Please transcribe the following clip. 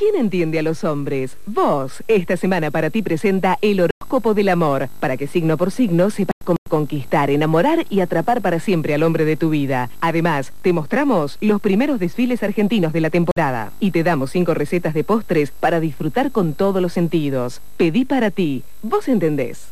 quién entiende a los hombres? Vos. Esta semana para ti presenta el horóscopo del amor, para que signo por signo sepas cómo conquistar, enamorar y atrapar para siempre al hombre de tu vida. Además, te mostramos los primeros desfiles argentinos de la temporada y te damos cinco recetas de postres para disfrutar con todos los sentidos. Pedí para ti. ¿Vos entendés?